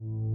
you